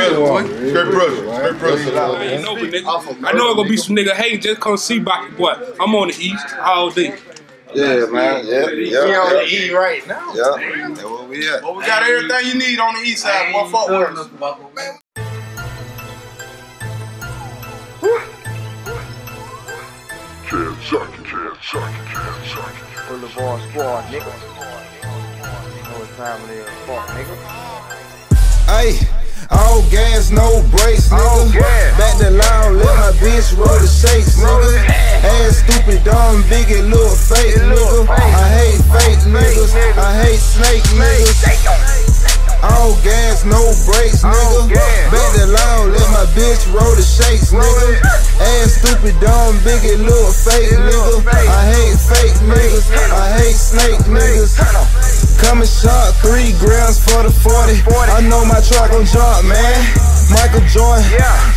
pressure, boy. Straight pressure. Straight pressure. I know, but nigga. I know it gonna be some nigga hating just come see Baki boy. I'm on the east all day. Yeah, man. Yeah, yeah. We on the yeah. E right now. Yeah, that's where we at. But we got everything you need on the east side. One fuck worse. Boulevard Squad, nigga. Know it's time to fuck, nigga. Ay, all gas, no brakes, nigga. Back the loud, let my bitch roll the shakes, nigga. Ass stupid, dumb, big and little fake, nigga. I hate fake niggas. I hate snake niggas. All gas, no brakes, nigga. Back the loud, let my bitch roll the shakes, nigga. Ass stupid, dumb, big and little fake, nigga. I hate fake niggas. I hate snake niggas. Coming shot, three grams for the 40. I know my truck gon' jump, man. Michael Jordan.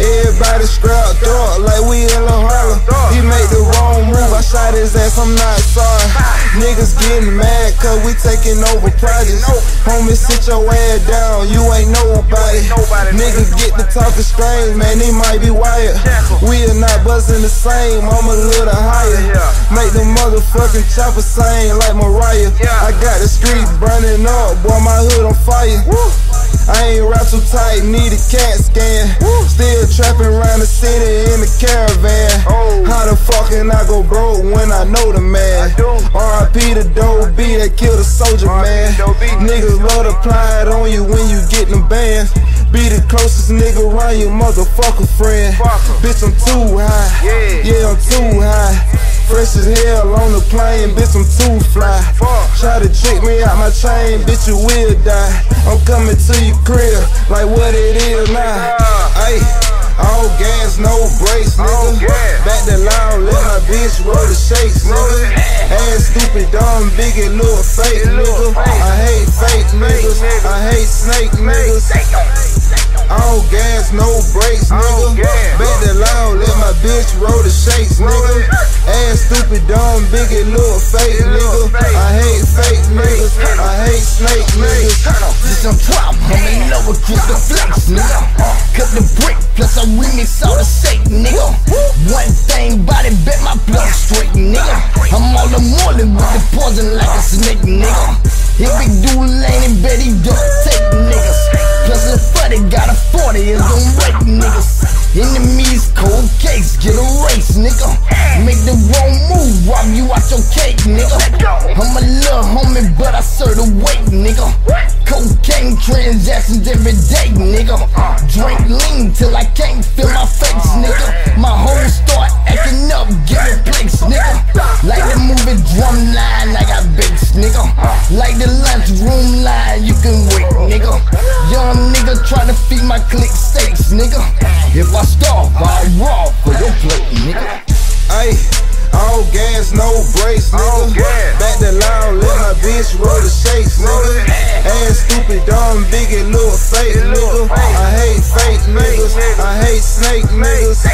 Everybody scrapped up like we in La Harlem. He made the wrong move. I shot his ass, I'm not sorry. Niggas getting mad cause we taking over projects. Homie, sit your ass down, you ain't nobody. Niggas get to talking strange, man, they might be wired. We are not buzzing the same, I'm a little higher. Make the motherfucking chopper sing like Mariah. I got the street burning up, boy, my hood on fire. I ain't rap too tight, need a cat scan. Still trapping around the city in the caravan. How the fuck can I go broke when I know the man? RIP the dope B that killed a soldier, man. Niggas love to apply it on you when you get them bands. Be the closest nigga around your motherfucker friend. Bitch, I'm too high. Yeah, I'm too high. Fresh as hell on the plane, bitch, I'm too fly. Try to trick me out my chain, bitch, you will die. I'm coming to your crib, like what it is now. Ay, all gas, no brakes, nigga. Back the loud, let my bitch roll the shakes, nigga. Ass stupid, dumb, big and little fake, nigga. I hate fake niggas, I hate snake niggas. Dumb, big and little fake, nigga. I hate fake niggas, I hate snake niggas. Bitch, I'm 12, I'm in love with Crystal Flakes, nigga. Uh, cut the brick, plus I remix all the shake, nigga. One thing it, bet my blood straight, nigga. I'm all the morning with the poison like a snake, nigga. If big dude lane and bet he don't take niggas. Plus the every day, nigga. Drink lean till I can't feel my face, nigga. My whole start acting up, giving plates, nigga. Like the movie Drumline, I got bakes, nigga. Like the lunchroom line, you can wait, nigga. Young nigga try to feed my click steaks, nigga. If I starve, I'll raw for your plate, nigga. Ay, all gas, no brakes, nigga. Back the loud, let my bitch roll the shakes, nigga. Ass stupid, dumb, big and little fake, snake niggas.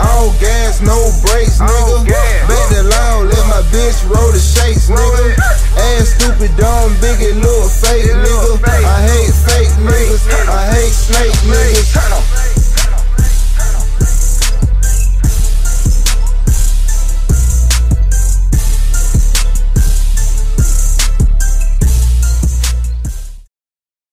All gas, no brakes, nigga. Back the loud, let my bitch roll the shakes, nigga. Ass stupid, dumb, big and little fake, nigga.